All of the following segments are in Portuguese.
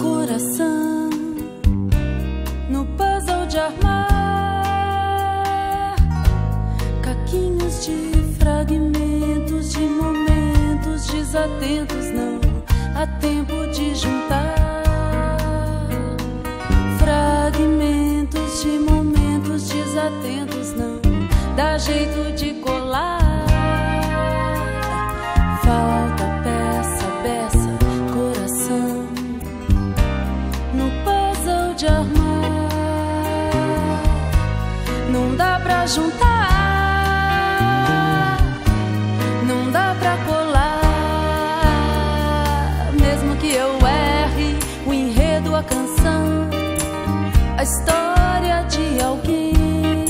coração no puzzle de armar, caquinhos de fragmentos de momentos desatentos. Não há tempo de juntar fragmentos de momentos desatentos. Não dá jeito de colar. Dá pra juntar, não dá pra colar. Mesmo que eu erre o enredo, a canção, a história de alguém.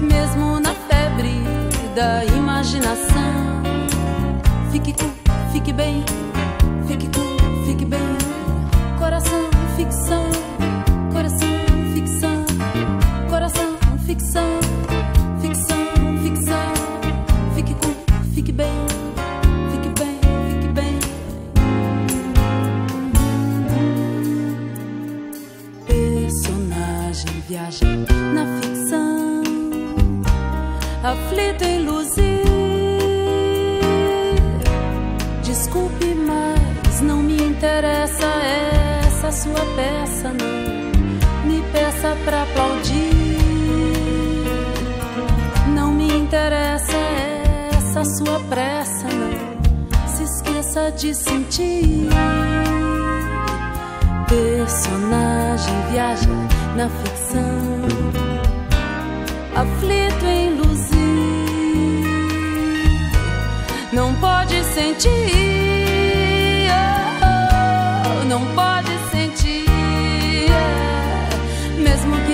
Mesmo na febre da imaginação, fique cu, fique bem, fique cu, fique bem. Na ficção, aflito em luzir. Desculpe, mas não me interessa essa sua peça, não. Me peça pra aplaudir. Não me interessa essa sua pressa, não. Se esqueça de sentir. Personagem viaja na ficção, aflito em ilusir, não pode sentir, oh, oh, oh, não pode sentir, mesmo que